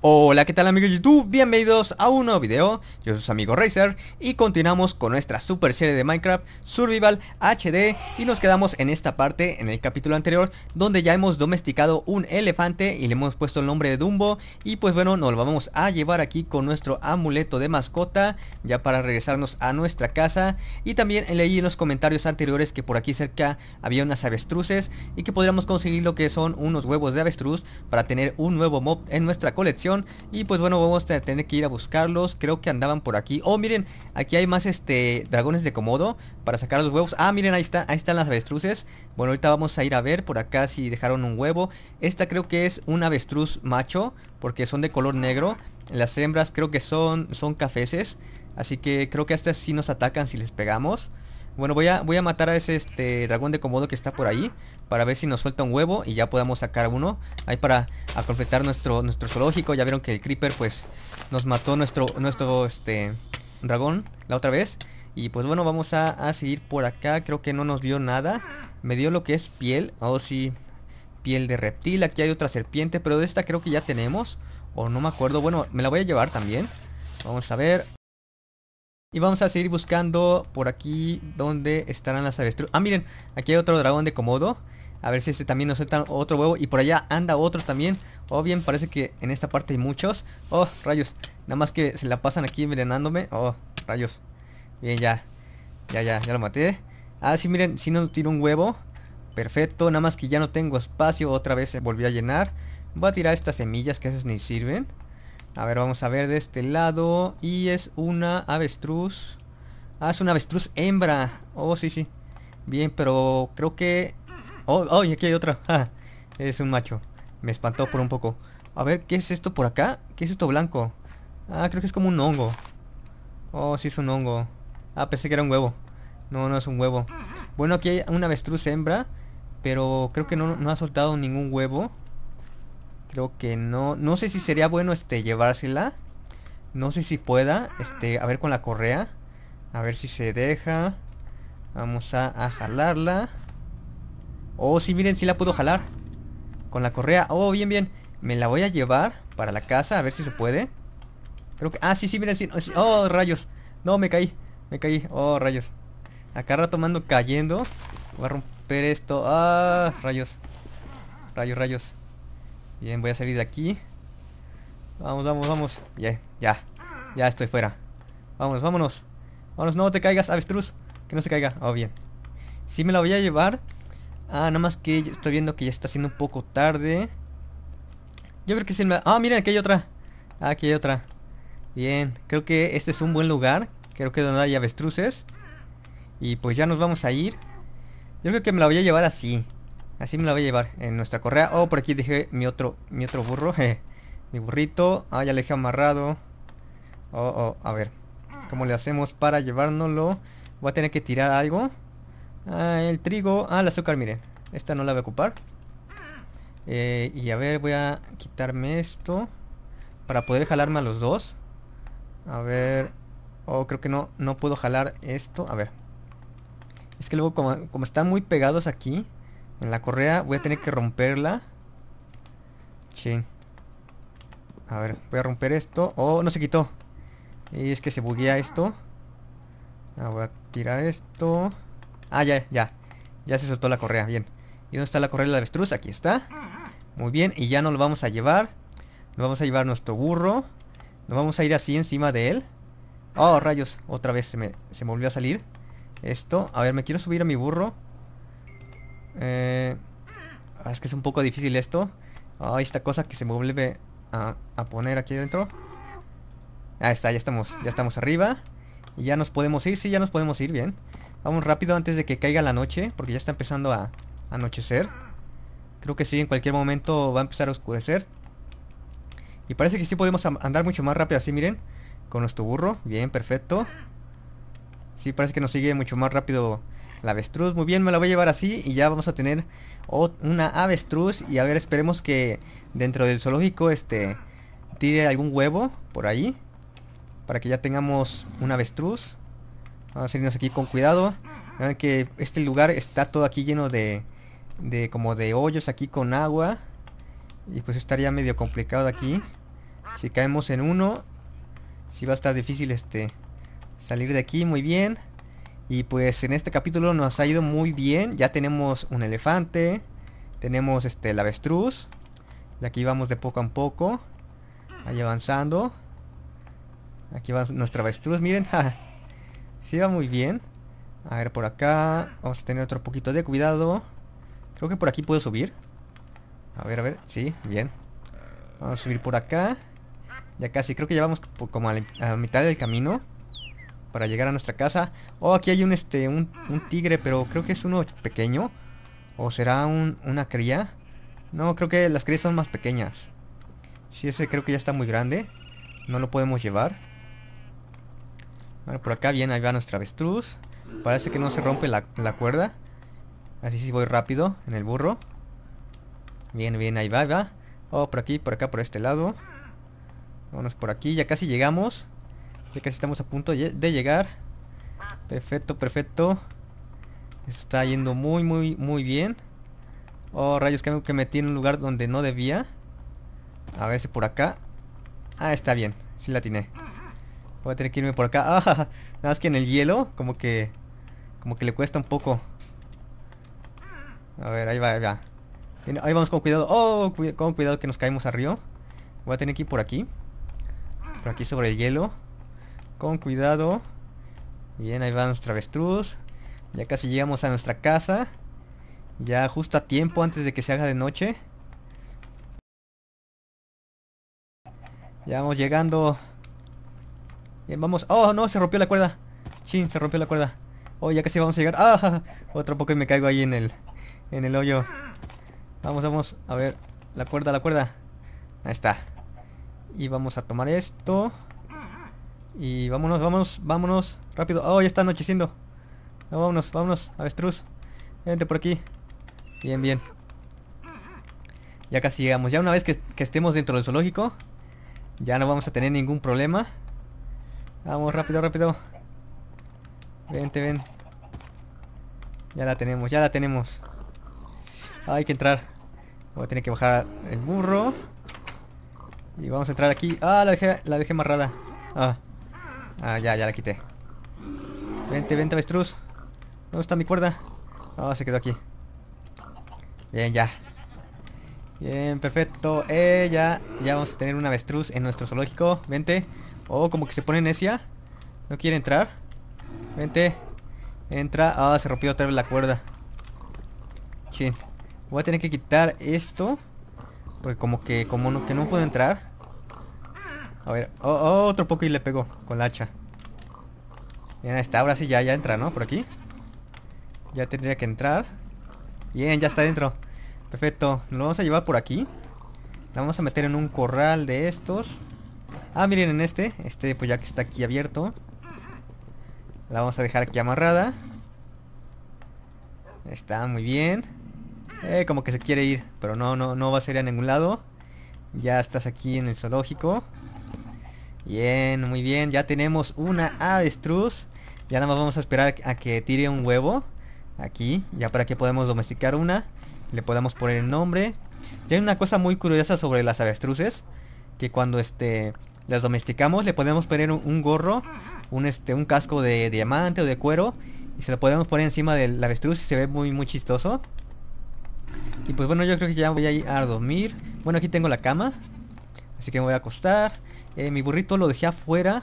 Hola, ¿qué tal amigos de YouTube? Bienvenidos a un nuevo video, yo soy su amigo Razer y continuamos con nuestra super serie de Minecraft Survival HD y nos quedamos en esta parte, en el capítulo anterior, donde ya hemos domesticado un elefante y le hemos puesto el nombre de Dumbo. Y pues bueno, nos lo vamos a llevar aquí con nuestro amuleto de mascota, ya para regresarnos a nuestra casa. Y también leí en los comentarios anteriores que por aquí cerca había unas avestruces y que podríamos conseguir lo que son unos huevos de avestruz para tener un nuevo mob en nuestra colección y pues bueno, vamos a tener que ir a buscarlos. Creo que andaban por aquí. Oh, miren, aquí hay más este dragones de comodo para sacar los huevos. Ah, miren, ahí está, ahí están las avestruces. Bueno, ahorita vamos a ir a ver por acá si dejaron un huevo. Esta creo que es un avestruz macho porque son de color negro. Las hembras creo que son, son cafeces. Así que creo que estas sí nos atacan si les pegamos. Bueno, voy a, voy a matar a ese este, dragón de comodo que está por ahí. Para ver si nos suelta un huevo y ya podamos sacar uno. Ahí para completar nuestro, nuestro zoológico. Ya vieron que el creeper pues nos mató nuestro, nuestro este, dragón la otra vez. Y pues bueno, vamos a, seguir por acá. Creo que no nos dio nada. Me dio lo que es piel. Oh, sí. Piel de reptil. Aquí hay otra serpiente. Pero de esta creo que ya tenemos. O no me acuerdo. Bueno, me la voy a llevar también. Vamos a ver. Y vamos a seguir buscando por aquí donde estarán las avestruces. Ah, miren, aquí hay otro dragón de Komodo. A ver si este también nos suelta otro huevo. Y por allá anda otro también. Oh, bien, parece que en esta parte hay muchos. Oh, rayos. Nada más que se la pasan aquí envenenándome. Oh, rayos. Bien, ya. Ya, ya, ya lo maté. Ah, sí, miren, si nos tiro un huevo. Perfecto, nada más que ya no tengo espacio. Otra vez se volvió a llenar. Voy a tirar estas semillas que esas ni sirven. A ver, vamos a ver de este lado. Y es una avestruz. Ah, es una avestruz hembra. Oh, sí, sí. Bien, pero creo que... Oh, oh, y aquí hay otra. Ah, es un macho. Me espantó por un poco. A ver, ¿qué es esto por acá? ¿Qué es esto blanco? Ah, creo que es como un hongo. Oh, sí es un hongo. Ah, pensé que era un huevo. No, no es un huevo. Bueno, aquí hay una avestruz hembra. Pero creo que no, no ha soltado ningún huevo. Creo que no. No sé si sería bueno este llevársela. No sé si pueda. Este, a ver con la correa. A ver si se deja. Vamos a, jalarla. Oh, sí, miren, si la puedo jalar. Con la correa. Oh, bien, bien. Me la voy a llevar para la casa. A ver si se puede. Creo que... Ah, sí, sí, miren, sí. Oh, rayos. No, me caí. Me caí. Oh, rayos. Acá rato mando cayendo. Voy a romper esto. Ah, rayos. Rayos, rayos. Bien, voy a salir de aquí. Vamos, vamos, vamos. Ya, ya. Ya estoy fuera. Vámonos, vámonos. Vámonos, no te caigas, avestruz. Que no se caiga. Oh, bien. Sí me la voy a llevar. Ah, nada más que estoy viendo que ya está siendo un poco tarde. Yo creo que sí me... Ah, miren, aquí hay otra. Ah, aquí hay otra. Bien, creo que este es un buen lugar. Creo que donde hay avestruces. Y pues ya nos vamos a ir. Yo creo que me la voy a llevar así. Así me la voy a llevar en nuestra correa. Oh, por aquí dejé mi otro, mi otro burro. mi burrito. Ah, ya le dejé amarrado. Oh, oh, a ver. ¿Cómo le hacemos para llevárnoslo? Voy a tener que tirar algo. Ah, el trigo. Ah, el azúcar, miren. Esta no la voy a ocupar. Eh, y a ver, voy a quitarme esto. Para poder jalarme a los dos. A ver. Oh, creo que no, no puedo jalar esto. A ver. Es que luego como, como están muy pegados aquí. En la correa voy a tener que romperla. Sí. A ver, voy a romper esto. Oh, no se quitó. Y es que se buguea esto. Ah, voy a tirar esto. Ah, ya, ya. Ya se soltó la correa, bien. ¿Y dónde está la correa de la avestruz? Aquí está. Muy bien, y ya nos lo vamos a llevar. Nos vamos a llevar nuestro burro. Nos vamos a ir así encima de él. Oh, rayos. Otra vez se me, se me volvió a salir. Esto. A ver, me quiero subir a mi burro. Eh, ah, es que es un poco difícil esto. Esta cosa que se me vuelve a, poner aquí dentro. Ahí está, ya estamos, ya estamos arriba. Y ya nos podemos ir, sí, ya nos podemos ir, bien. Vamos rápido antes de que caiga la noche, porque ya está empezando a, anochecer. Creo que sí, en cualquier momento va a empezar a oscurecer. Y parece que sí podemos andar mucho más rápido así, miren. Con nuestro burro, bien, perfecto. Sí, parece que nos sigue mucho más rápido la avestruz, muy bien, me la voy a llevar así y ya vamos a tener una avestruz y a ver, esperemos que dentro del zoológico este tire algún huevo por ahí para que ya tengamos una avestruz. Vamos a irnos aquí con cuidado. Vean que este lugar está todo aquí lleno de, de como de hoyos aquí con agua y pues estaría medio complicado aquí. Si caemos en uno, si va a estar difícil este salir de aquí muy bien. Y pues en este capítulo nos ha ido muy bien. Ya tenemos un elefante. Tenemos este el avestruz. Y aquí vamos de poco a poco. Ahí avanzando. Aquí va nuestra avestruz. Miren. sí va muy bien. A ver, por acá. Vamos a tener otro poquito de cuidado. Creo que por aquí puedo subir. A ver, a ver. Sí, bien. Vamos a subir por acá. Ya casi. Creo que ya vamos como a la mitad del camino para llegar a nuestra casa. Oh, aquí hay un este un, tigre, pero creo que es uno pequeño. ¿O será un, una cría? No, creo que las crías son más pequeñas. Si ese creo que ya está muy grande. No lo podemos llevar. Bueno, por acá bien, ahí va nuestra avestruz. Parece que no se rompe la, la cuerda. Así sí voy rápido en el burro. Bien, bien, ahí va, va. Oh, por aquí, por acá, por este lado. Vámonos por aquí, ya casi llegamos. Ya casi estamos a punto de llegar. Perfecto, perfecto. Está yendo muy, muy, muy bien. Oh, rayos, que me metí en un lugar donde no debía. A ver si por acá. Ah, está bien. Sí la atiné. Voy a tener que irme por acá. Ah, nada más que en el hielo, como que... Como que le cuesta un poco. A ver, ahí va, ahí va. Ahí vamos con cuidado. Oh, con cuidado que nos caemos arriba. Voy a tener que ir por aquí. Por aquí sobre el hielo. Con cuidado. Bien, ahí va nuestra avestruz. Ya casi llegamos a nuestra casa. Ya justo a tiempo antes de que se haga de noche. Ya vamos llegando. Bien, vamos. Oh, no, se rompió la cuerda. Chin, se rompió la cuerda. Oh, ya casi vamos a llegar. Ah, otro poco y me caigo ahí en el en el hoyo. Vamos, vamos. A ver, la cuerda, la cuerda. Ahí está. Y vamos a tomar esto. Y vámonos, vámonos, vámonos. Rápido. Oh, ya está anocheciendo. vámonos, vámonos. Avestruz. Vente por aquí. Bien, bien. Ya casi llegamos. Ya una vez que, estemos dentro del zoológico. Ya no vamos a tener ningún problema. Vamos, rápido, rápido. Vente, ven. Ya la tenemos, ya la tenemos. Hay que entrar. Voy a tener que bajar el burro. Y vamos a entrar aquí. Ah, la dejé, la dejé amarrada. Ah. Ah, ya, ya la quité. Vente, vente, avestruz. ¿Dónde está mi cuerda? Ah, se quedó aquí. Bien, ya. Bien, perfecto. Eh, ya, ya vamos a tener un avestruz en nuestro zoológico. Vente. Oh, como que se pone necia. No quiere entrar. Vente. Entra. Ah, se rompió otra vez la cuerda. Chin. Voy a tener que quitar esto. Porque como que, como que no puedo entrar. A ver, oh, otro poco y le pego con la hacha. Bien, ahí está, ahora sí ya, ya entra, ¿no? Por aquí. Ya tendría que entrar. Bien, ya está dentro. Perfecto, lo vamos a llevar por aquí. La vamos a meter en un corral de estos. Ah, miren en este. Este pues ya que está aquí abierto. La vamos a dejar aquí amarrada. Está muy bien. Eh, como que se quiere ir. Pero no, no, no va a ser a ningún lado. Ya estás aquí en el zoológico. Bien, muy bien. Ya tenemos una avestruz. Ya nada más vamos a esperar a que tire un huevo. Aquí, ya para que podamos domesticar una. Le podamos poner el nombre. Y hay una cosa muy curiosa sobre las avestruces. Que cuando este las domesticamos le podemos poner un, gorro. Un, este, un casco de diamante o de cuero. Y se lo podemos poner encima del avestruz y se ve muy muy chistoso. Y pues bueno, yo creo que ya voy a ir a dormir. Bueno, aquí tengo la cama. Así que me voy a acostar. Eh, mi burrito lo dejé afuera.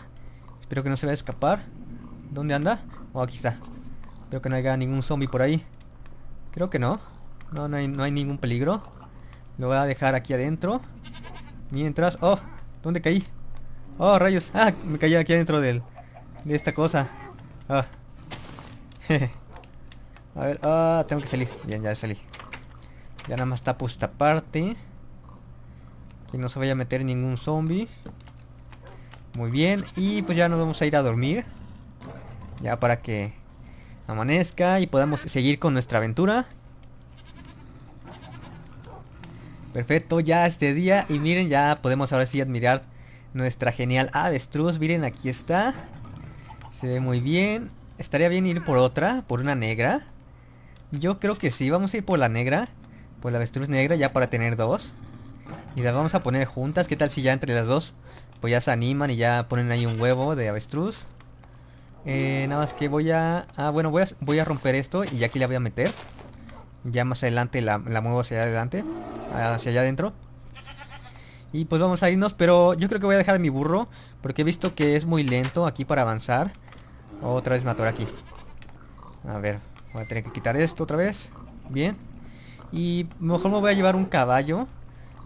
Espero que no se vaya a escapar. ¿Dónde anda? Oh, aquí está. Espero que no haya ningún zombie por ahí. Creo que no. No, no hay, no hay ningún peligro. Lo voy a dejar aquí adentro. Mientras... ¡Oh! ¿Dónde caí? ¡Oh, rayos! ¡Ah! Me caí aquí adentro de esta cosa. ¡Ah! a ver... ¡Ah! Tengo que salir. Bien, ya salí. Ya nada más tapo esta parte. Que no se vaya a meter ningún zombie. Muy bien, y pues ya nos vamos a ir a dormir. Ya para que amanezca y podamos seguir con nuestra aventura. Perfecto, ya este día y miren, ya podemos ahora sí admirar nuestra genial avestruz. Miren, aquí está. Se ve muy bien. Estaría bien ir por otra, por una negra. Yo creo que sí, vamos a ir por la negra. Por la avestruz negra ya para tener dos. Y las vamos a poner juntas. ¿Qué tal si ya entre las dos? Pues ya se animan y ya ponen ahí un huevo de avestruz. Eh, nada más que voy a... Ah, bueno, voy a, voy a romper esto y ya aquí la voy a meter. Ya más adelante la, la muevo hacia adelante. Hacia allá adentro. Y pues vamos a irnos, pero yo creo que voy a dejar mi burro. Porque he visto que es muy lento aquí para avanzar. Otra vez me atoré aquí. A ver, voy a tener que quitar esto otra vez. Bien. Y mejor me voy a llevar un caballo.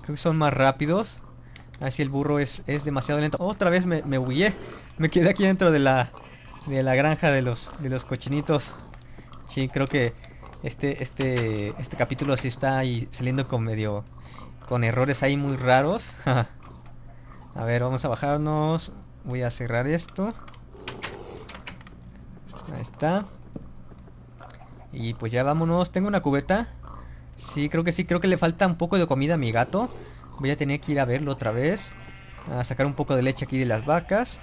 Creo que son más rápidos. Así el burro es, es demasiado lento. Otra vez me, me huillé. Me quedé aquí dentro de la, de la granja de los, de los cochinitos. Sí, creo que este, este, este capítulo sí está ahí saliendo con medio... Con errores ahí muy raros. a ver, vamos a bajarnos. Voy a cerrar esto. Ahí está. Y pues ya vámonos. Tengo una cubeta. Sí, creo que sí. Creo que le falta un poco de comida a mi gato. Voy a tener que ir a verlo otra vez. A sacar un poco de leche aquí de las vacas.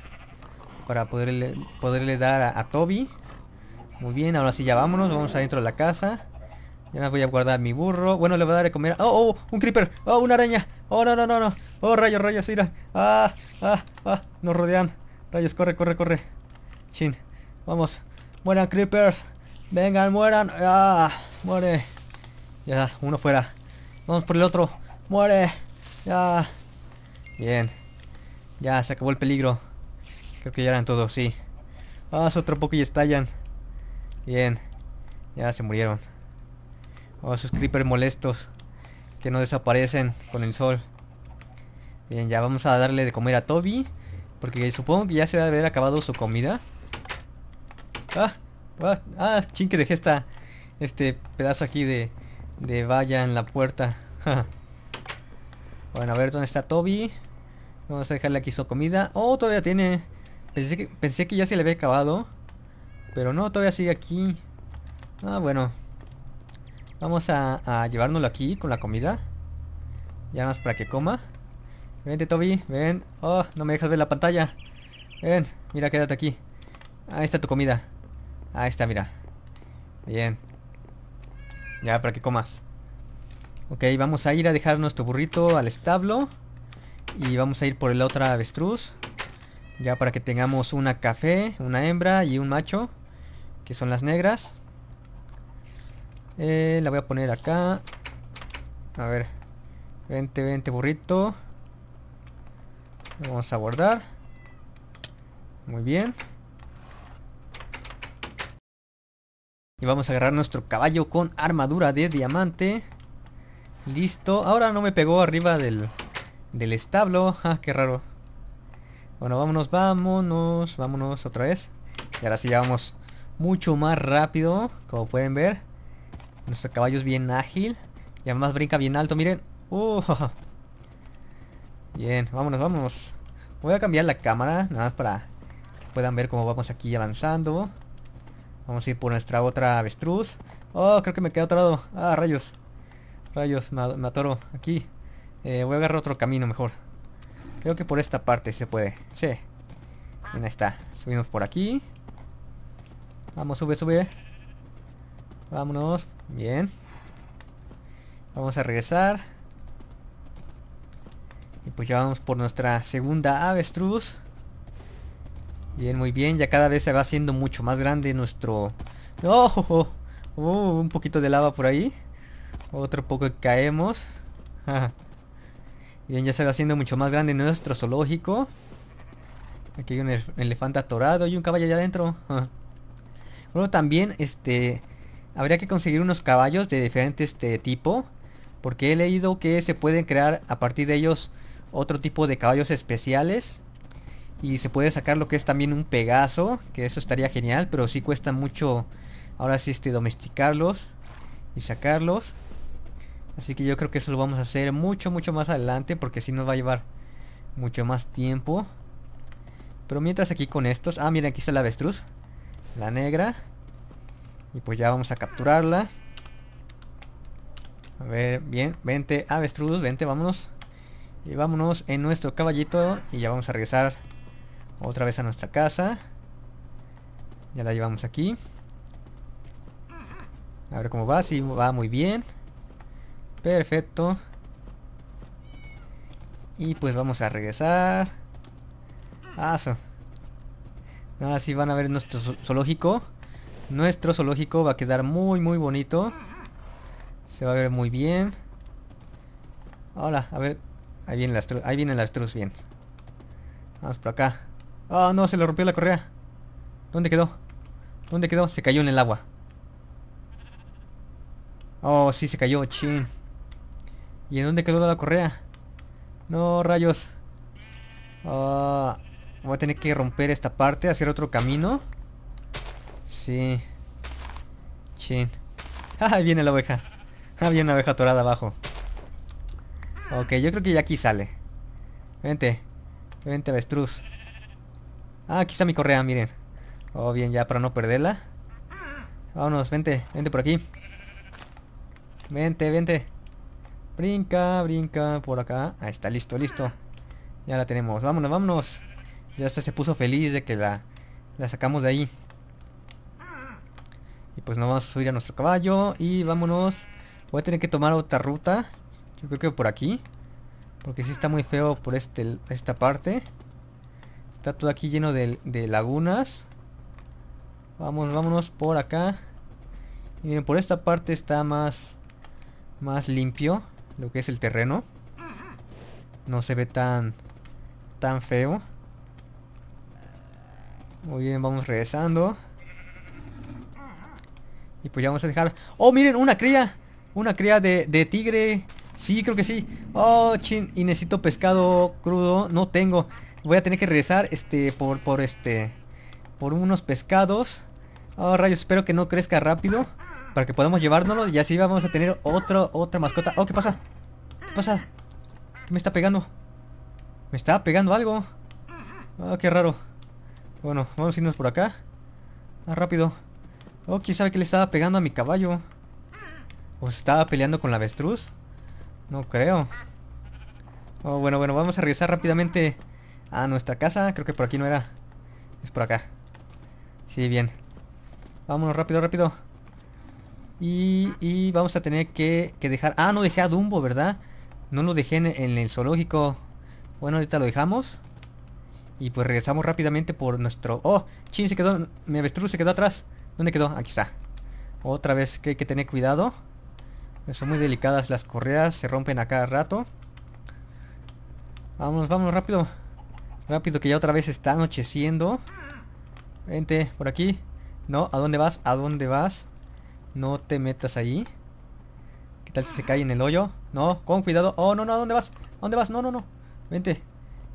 Para poderle, poderle dar a, Toby. Muy bien, ahora sí ya vámonos. Vamos adentro de la casa. Ya voy a guardar mi burro. Bueno, le voy a dar de comer. ¡Oh, oh! ¡Un creeper! ¡Oh, una araña! ¡Oh, no, no, no, no! ¡Oh, rayos, rayos! ¡Mira! ¡Ah! ¡Ah! ¡Ah! Nos rodean. Rayos, corre, corre, corre. Chin. Vamos. Mueran creepers. Vengan, mueran. ¡Ah! Muere. Ya, uno fuera. Vamos por el otro. Muere. Ya. Bien. Ya, se acabó el peligro. Creo que ya eran todos, sí. Vamos otro poco y estallan. Bien. Ya se murieron. Oh, esos creepers molestos. Que no desaparecen con el sol. Bien, ya vamos a darle de comer a Toby. Porque supongo que ya se debe haber acabado su comida. Ah, ah, ah ching que dejé esta, este pedazo aquí de, de valla en la puerta. bueno, a ver dónde está Toby. Vamos a dejarle aquí su comida. Oh, todavía tiene... Pensé que, pensé que ya se le había acabado. Pero no, todavía sigue aquí. Ah, bueno. Vamos a, a llevárnoslo aquí con la comida. Ya más para que coma. Vente, Toby, ven. Oh, no me dejas ver la pantalla. Ven, mira, quédate aquí. Ahí está tu comida. Ahí está, mira. Bien. Ya, para que comas. Ok, vamos a ir a dejar nuestro burrito al establo. Y vamos a ir por el otro avestruz. Ya para que tengamos una café, una hembra y un macho. Que son las negras. Eh, la voy a poner acá. A ver. Vente, vente, burrito. Vamos a guardar. Muy bien. Y vamos a agarrar nuestro caballo con armadura de diamante. Listo. Ahora no me pegó arriba del, del establo. Ah, qué raro. Bueno, vámonos, vámonos, vámonos otra vez. Y ahora sí ya vamos mucho más rápido, como pueden ver. Nuestro caballo es bien ágil. Y además brinca bien alto, miren. Uh. Bien, vámonos, vámonos. Voy a cambiar la cámara, nada más para que puedan ver cómo vamos aquí avanzando. Vamos a ir por nuestra otra avestruz. Oh, creo que me quedé atorado. Ah, rayos. Rayos, me, atoro aquí. Eh, voy a agarrar otro camino mejor. Creo que por esta parte se puede. Sí. Bien, ahí está. Subimos por aquí. Vamos, sube, sube. Vámonos. Bien. Vamos a regresar. Y pues ya vamos por nuestra segunda avestruz. Bien, muy bien. Ya cada vez se va haciendo mucho más grande nuestro... Oh, oh un poquito de lava por ahí. Otro poco caemos. bien, ya se va haciendo mucho más grande nuestro zoológico. Aquí hay un elefante atorado y un caballo allá adentro. bueno, también, este... Habría que conseguir unos caballos de diferente este tipo. Porque he leído que se pueden crear a partir de ellos otro tipo de caballos especiales y se puede sacar lo que es también un Pegaso, que eso estaría genial, pero sí cuesta mucho ahora sí este domesticarlos y sacarlos. Así que yo creo que eso lo vamos a hacer mucho mucho más adelante porque si nos va a llevar mucho más tiempo. Pero mientras aquí con estos, ah miren aquí está la avestruz, la negra. Y pues ya vamos a capturarla. A ver, bien, vente avestruz, vente, vámonos. Y vámonos en nuestro caballito y ya vamos a regresar otra vez a nuestra casa. Ya la llevamos aquí. A ver cómo va. Sí, va muy bien. Perfecto. Y pues vamos a regresar. Ah, Ahora sí van a ver nuestro zoológico. Nuestro zoológico va a quedar muy muy bonito. Se va a ver muy bien. Hola, a ver. Ahí viene el astruz, ahí viene el astruz bien. Vamos por acá. Oh, no, se le rompió la correa. ¿Dónde quedó? ¿Dónde quedó? Se cayó en el agua. Oh, sí, se cayó, chin. ¿Y en dónde quedó la correa? No, rayos. Oh, voy a tener que romper esta parte, hacer otro camino. Sí. Chin. Ah, viene la oveja. Ah, viene una oveja atorada abajo. Ok, yo creo que ya aquí sale. Vente. Vente, avestruz. Ah, aquí está mi correa, miren. Oh, bien, ya para no perderla. Vámonos, vente, vente por aquí. Vente, vente. Brinca, brinca por acá. Ahí está, listo, listo. Ya la tenemos. Vámonos, vámonos. Ya hasta se puso feliz de que la, la sacamos de ahí. Y pues nos vamos a subir a nuestro caballo. Y vámonos. Voy a tener que tomar otra ruta. Yo creo que por aquí. Porque si está muy feo por este, esta parte. Está todo aquí lleno de, de lagunas. Vamos, vámonos por acá. Y miren, por esta parte está más más limpio lo que es el terreno. No se ve tan tan feo. Muy bien, vamos regresando. Y pues ya vamos a dejar... ¡Oh, miren! ¡Una cría! Una cría de, de tigre. Sí, creo que sí. ¡Oh, chin! Y necesito pescado crudo. No tengo. Voy a tener que regresar este por, por este... Por unos pescados. Oh, rayos, espero que no crezca rápido. Para que podamos llevárnoslo y así vamos a tener otro, otra mascota. Oh, ¿qué pasa? ¿Qué pasa? ¿Qué me está pegando? Me está pegando algo. Oh, qué raro. Bueno, vamos a irnos por acá. Más rápido. Oh, ¿quién sabe que le estaba pegando a mi caballo? ¿O se estaba peleando con la avestruz? No creo. Oh, bueno, bueno, vamos a regresar rápidamente a nuestra casa. Creo que por aquí no era. Es por acá. Sí, bien. Vámonos rápido, rápido. Y, vamos a tener que, dejar... Ah, no dejé a Dumbo, ¿verdad? No lo dejé en, el zoológico. Bueno, ahorita lo dejamos. Y pues regresamos rápidamente por nuestro... ¡Oh! Chin, se quedó... Mi avestruz se quedó atrás. ¿Dónde quedó? Aquí está. Otra vez que hay que tener cuidado. Son muy delicadas las correas. Se rompen a cada rato. Vámonos, vámonos, rápido. Rápido que ya otra vez está anocheciendo. Vente, por aquí. No, ¿a dónde vas? ¿A dónde vas? No te metas ahí. ¿Qué tal si se cae en el hoyo? No, con cuidado. Oh, no, no, ¿a dónde vas? ¿A dónde vas? No, no, no. Vente.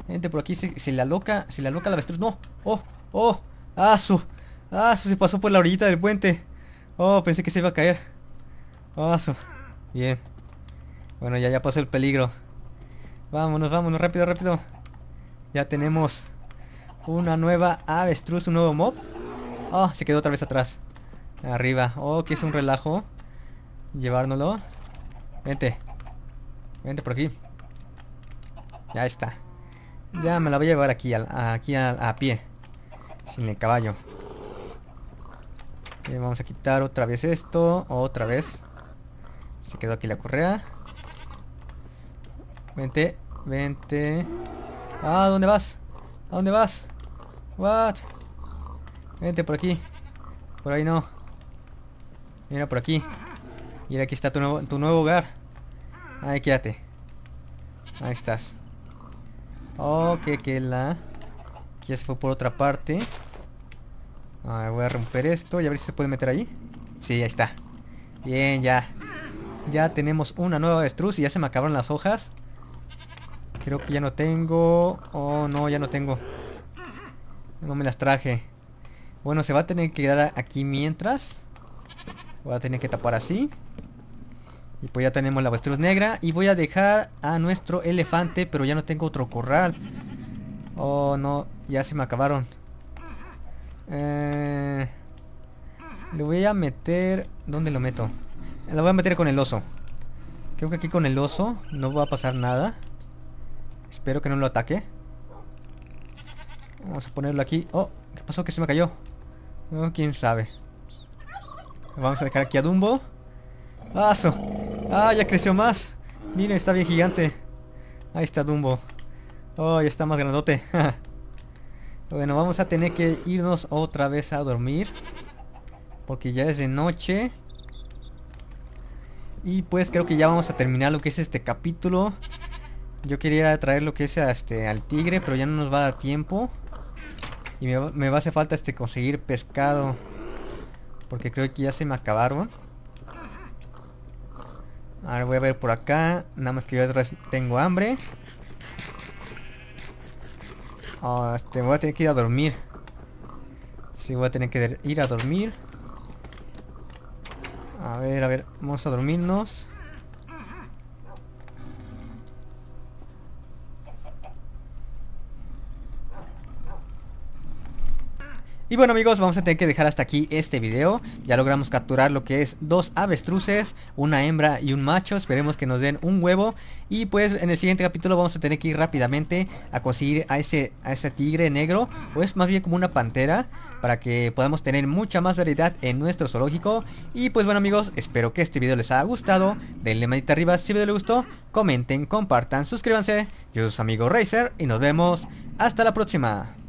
Vente por aquí. Se, la loca. Se la loca la avestruz. No. Oh, oh. Ah, su. Ah, su. Se pasó por la orillita del puente. Oh, pensé que se iba a caer. Ah, su. Bien. Bueno, ya, ya pasó el peligro. Vámonos, vámonos, rápido, rápido. Ya tenemos una nueva avestruz, un nuevo mob. Oh, se quedó otra vez atrás. Arriba. Oh, que es un relajo. Llevárnoslo. Vente. Vente por aquí. Ya está. Ya me la voy a llevar aquí, aquí a, pie. Sin el caballo. vamos a quitar otra vez esto. Otra vez. Se quedó aquí la correa. Vente. Vente. Ah, ¿dónde vas? ¿A dónde vas? What? Vente por aquí. Por ahí no. Mira por aquí. Mira, aquí está tu nuevo, tu nuevo hogar. Ahí quédate. Ahí estás. Ok, que la... ya se fue por otra parte. A voy a romper esto y a ver si se puede meter ahí. Sí, ahí está. Bien, ya. Ya tenemos una nueva avestruz y ya se me acabaron las hojas. Creo que ya no tengo... Oh, no, ya no tengo. No me las traje. Bueno, se va a tener que quedar aquí mientras. Voy a tener que tapar así. Y pues ya tenemos la avestruz negra. Y voy a dejar a nuestro elefante, pero ya no tengo otro corral. Oh, no, ya se me acabaron. Eh, le voy a meter... ¿Dónde lo meto? Lo voy a meter con el oso. Creo que aquí con el oso no va a pasar nada. Espero que no lo ataque. Vamos a ponerlo aquí. Oh, ¿qué pasó? Que se me cayó. Oh, quién sabe. Vamos a dejar aquí a Dumbo. ¡Aso! ¡Ah, ya creció más! Miren, está bien gigante. Ahí está Dumbo. Oh, ya está más grandote. bueno, vamos a tener que irnos otra vez a dormir. Porque ya es de noche. Y pues creo que ya vamos a terminar lo que es este capítulo. Yo quería traer lo que es este, al tigre, pero ya no nos va a dar tiempo. Y me, me va a hacer falta este conseguir pescado. Porque creo que ya se me acabaron. Ahora voy a ver por acá. Nada más que yo tengo hambre. Oh, voy a tener que ir a dormir. Sí, voy a tener que ir a dormir. A ver, a ver, vamos a dormirnos. Y bueno amigos, vamos a tener que dejar hasta aquí este video. Ya logramos capturar lo que es dos avestruces, una hembra y un macho. Esperemos que nos den un huevo. Y pues en el siguiente capítulo vamos a tener que ir rápidamente a conseguir a ese, a ese tigre negro. O es más bien como una pantera. Para que podamos tener mucha más variedad en nuestro zoológico. Y pues bueno amigos, espero que este video les haya gustado. Denle manita arriba si el video les gustó. Comenten, compartan, suscríbanse. Yo soy su amigo Racer y nos vemos hasta la próxima.